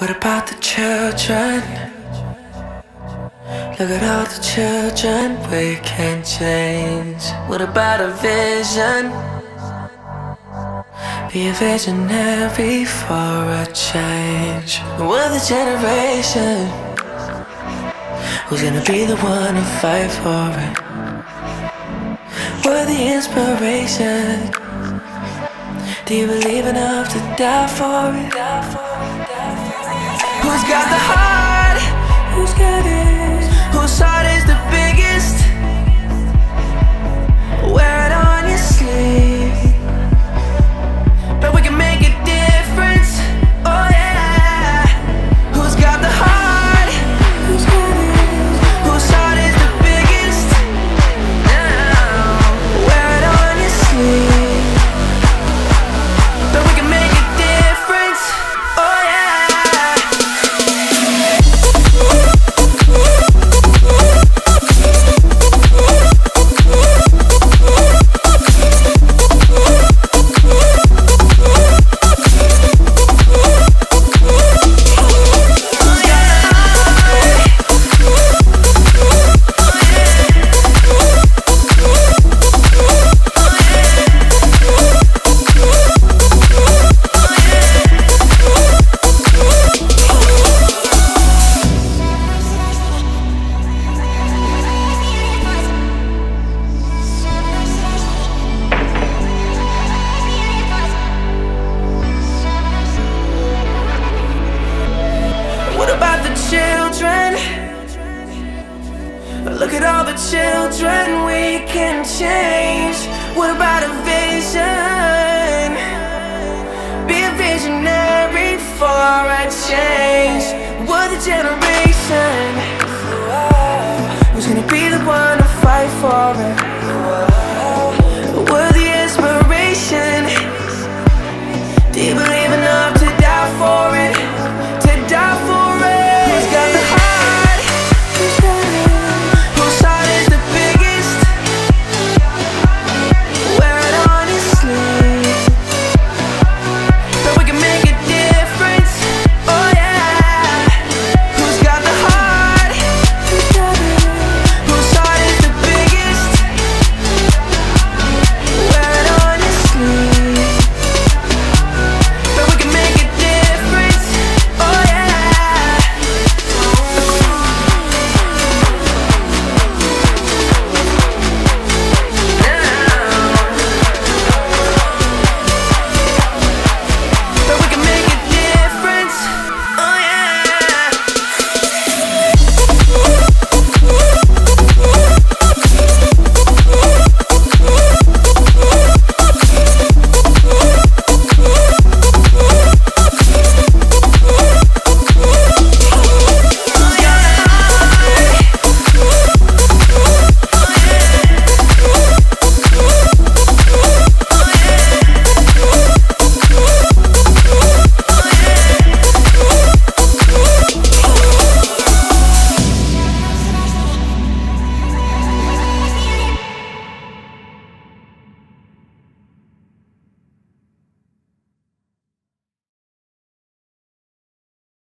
What about the children? Look at all the children we can change. What about a vision? Be a visionary for a change. We're the generation who's gonna be the one to fight for it. We're the inspiration. Do you believe enough to die for it? Who's got the heart? Who's got it? Whose heart is the biggest? about the children. Look at all the children we can change. What about a vision? Be a visionary for a change. What a generation